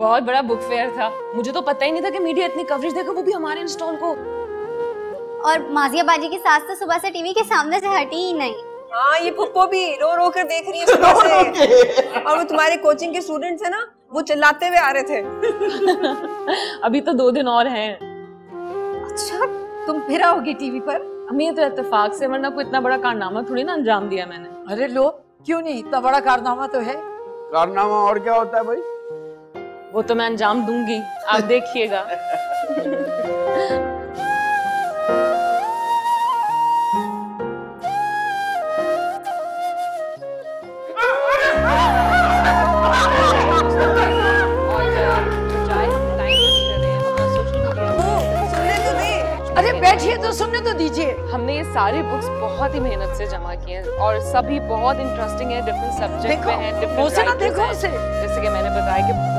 बहुत बड़ा book fair था। मुझे तो पता ही नहीं था कि मीडिया इतनी कवरेज देगा वो भी हमारे इंस्टॉल को और माजिया बाजी की सास तो सुबह से टीवी के सामने से हटी ही नहीं। हाँ ये पुप्पो भी रो रो कर देख रही है सुबह से। और वो तुम्हारे कोचिंग के स्टूडेंट्स है ना वो चिल्लाते हुए आ रहे थे। अभी तो दो दिन और हैं। अच्छा तुम फिर आओगी टीवी पर? अम्मी तो इत्तेफाक से वरना कोई इतना बड़ा कारनामा थोड़ी ना अंजाम दिया मैंने। अरे लो क्यों नहीं? इतना बड़ा कारनामा तो है। कारनामा और क्या होता है भाई? वो तो मैं अंजाम दूँगी। आप देखिएगा। तो अरे बैठिए तो सुनने तो दीजिए। हमने ये सारी बुक्स बहुत ही मेहनत से जमा किए हैं और सभी बहुत इंटरेस्टिंग है डिफरेंट सब्जेक्ट पे हैं डिफरेंट देखो उसे। जैसे कि मैंने बताया कि